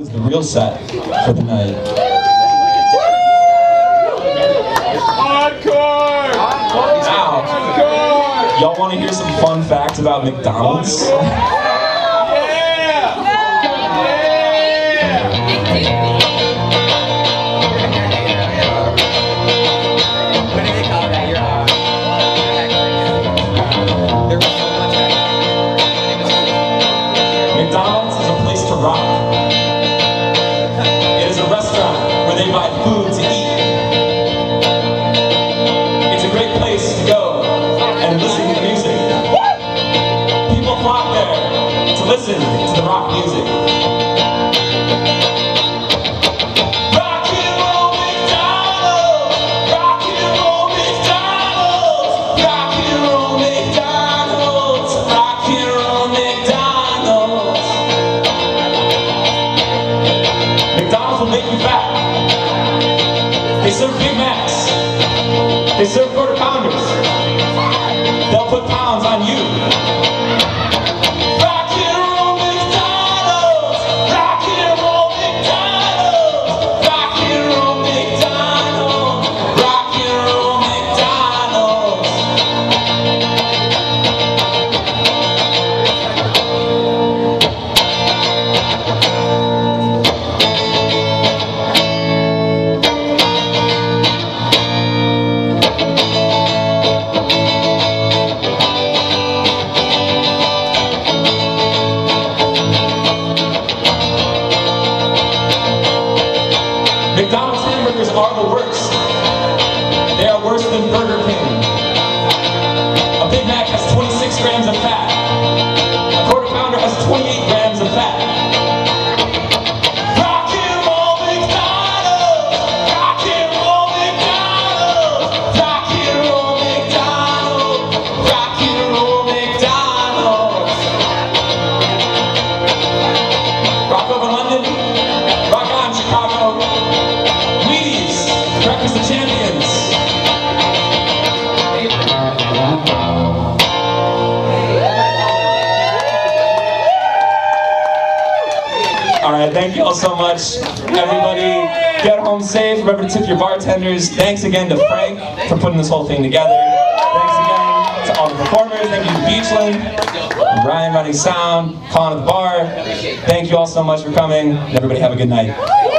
concludes the real set for the night. Encore! Now, Encore! y'all want to hear some fun facts about McDonald's? Buy food to eat. It's a great place to go and listen to music. People flock there to listen to the rock music. Will make you fat. They serve Big Macs. They serve quarter pounders. They'll put Are the worst. They are worse than Breakfast of champions. All right, thank you all so much. Everybody, get home safe. Remember to tip your bartenders. Thanks again to Frank for putting this whole thing together. Thanks again to all the performers. Thank you to Beachland, Ryan running sound, Colin at the bar. Thank you all so much for coming. Everybody have a good night.